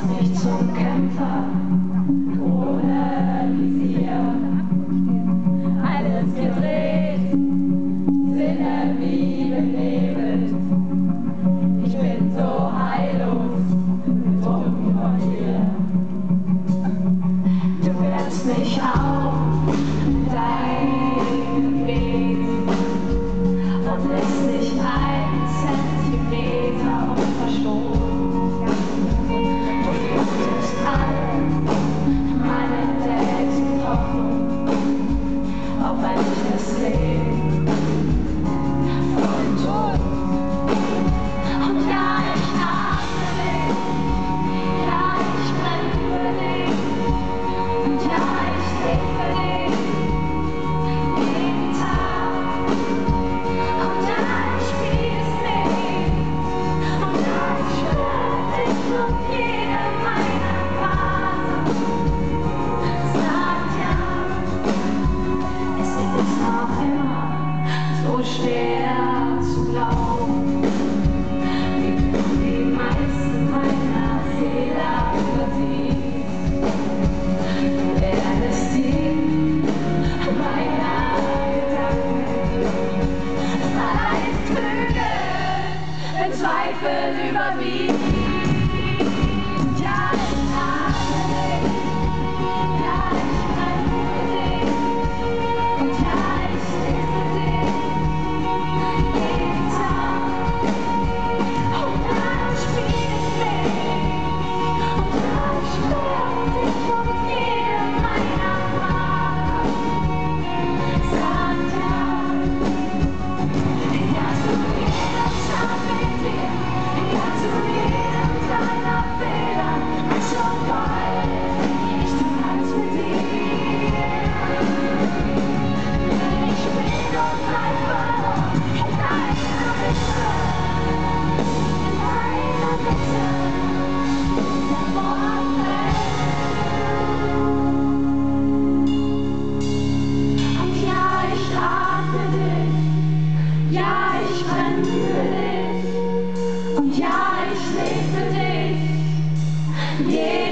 machst Wenn Zweifel überwiegen. Ja, dich